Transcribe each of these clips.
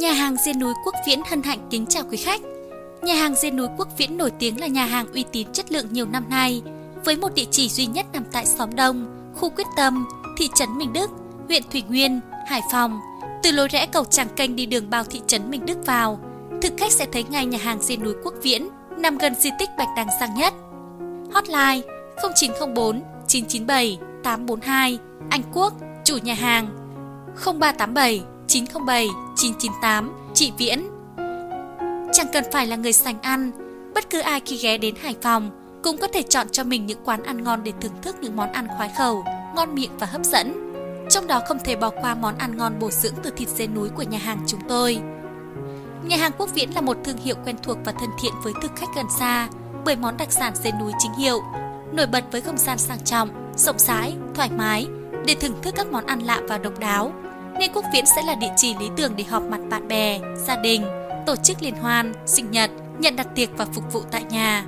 Nhà hàng Diên núi Quốc Viễn hân hạnh kính chào quý khách. Nhà hàng Diên núi Quốc Viễn nổi tiếng là nhà hàng uy tín chất lượng nhiều năm nay, với một địa chỉ duy nhất nằm tại xóm Đông, khu Quyết Tâm, thị trấn Minh Đức, huyện Thủy Nguyên, Hải Phòng. Từ lối rẽ cầu Tràng Canh đi đường bao thị trấn Minh Đức vào, thực khách sẽ thấy ngay nhà hàng Diên núi Quốc Viễn, nằm gần di tích Bạch Đằng sang nhất. Hotline 0904 997 842 Anh Quốc, chủ nhà hàng 0387 907 998 Chị Viễn. Chẳng cần phải là người sành ăn Bất cứ ai khi ghé đến Hải Phòng Cũng có thể chọn cho mình những quán ăn ngon Để thưởng thức những món ăn khoái khẩu Ngon miệng và hấp dẫn. Trong đó không thể bỏ qua món ăn ngon bổ dưỡng Từ thịt dê núi của nhà hàng chúng tôi. Nhà hàng Quốc Viễn là một thương hiệu quen thuộc Và thân thiện với thực khách gần xa Bởi món đặc sản dê núi chính hiệu Nổi bật với không gian sang trọng Rộng rãi, thoải mái Để thưởng thức các món ăn lạ và độc đáo nên Quốc Viễn sẽ là địa chỉ lý tưởng để họp mặt bạn bè, gia đình, tổ chức liên hoan, sinh nhật, nhận đặt tiệc và phục vụ tại nhà.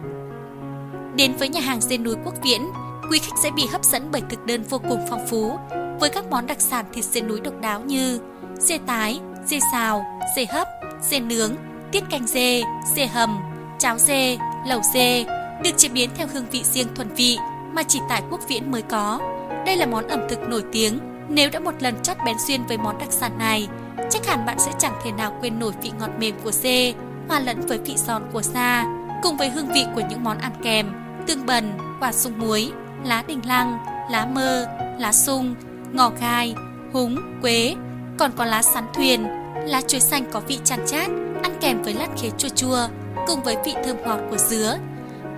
Đến với nhà hàng dê núi Quốc Viễn, quý khách sẽ bị hấp dẫn bởi thực đơn vô cùng phong phú với các món đặc sản thịt dê núi độc đáo như dê tái, dê xào, dê hấp, dê nướng, tiết canh dê, dê hầm, cháo dê, lẩu dê được chế biến theo hương vị riêng thuần vị mà chỉ tại Quốc Viễn mới có. Đây là món ẩm thực nổi tiếng nếu đã một lần chắt bén duyên với món đặc sản này, chắc hẳn bạn sẽ chẳng thể nào quên nổi vị ngọt mềm của dê, hòa lẫn với vị giòn của da, cùng với hương vị của những món ăn kèm, tương bần, quả sung muối, lá đình lăng, lá mơ, lá sung, ngò gai, húng, quế, còn có lá sắn thuyền, lá chuối xanh có vị chan chát, ăn kèm với lát khế chua chua, cùng với vị thơm ngọt của dứa.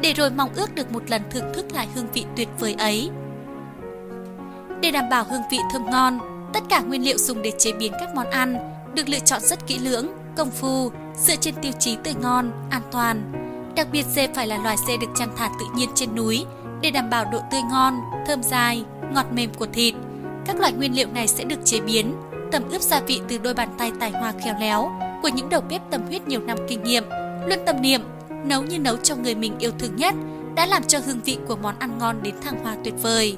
Để rồi mong ước được một lần thưởng thức lại hương vị tuyệt vời ấy. Để đảm bảo hương vị thơm ngon, tất cả nguyên liệu dùng để chế biến các món ăn được lựa chọn rất kỹ lưỡng, công phu, dựa trên tiêu chí tươi ngon, an toàn. Đặc biệt dê phải là loài dê được chăn thả tự nhiên trên núi để đảm bảo độ tươi ngon, thơm dai, ngọt mềm của thịt. Các loại nguyên liệu này sẽ được chế biến, tẩm ướp gia vị từ đôi bàn tay tài hoa khéo léo của những đầu bếp tâm huyết nhiều năm kinh nghiệm, luôn tâm niệm nấu như nấu cho người mình yêu thương nhất đã làm cho hương vị của món ăn ngon đến thăng hoa tuyệt vời.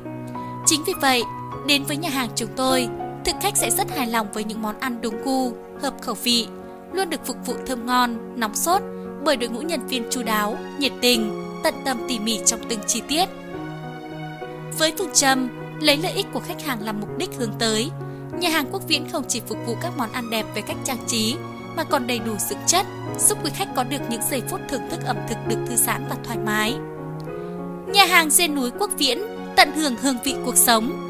Chính vì vậy, đến với nhà hàng chúng tôi, thực khách sẽ rất hài lòng với những món ăn đúng gu, hợp khẩu vị, luôn được phục vụ thơm ngon, nóng sốt bởi đội ngũ nhân viên chu đáo, nhiệt tình, tận tâm tỉ mỉ trong từng chi tiết. Với phương châm lấy lợi ích của khách hàng làm mục đích hướng tới, nhà hàng Quốc Viễn không chỉ phục vụ các món ăn đẹp về cách trang trí mà còn đầy đủ dưỡng chất, giúp quý khách có được những giây phút thưởng thức ẩm thực được thư giãn và thoải mái. Nhà hàng trên núi Quốc Viễn tận hưởng hương vị cuộc sống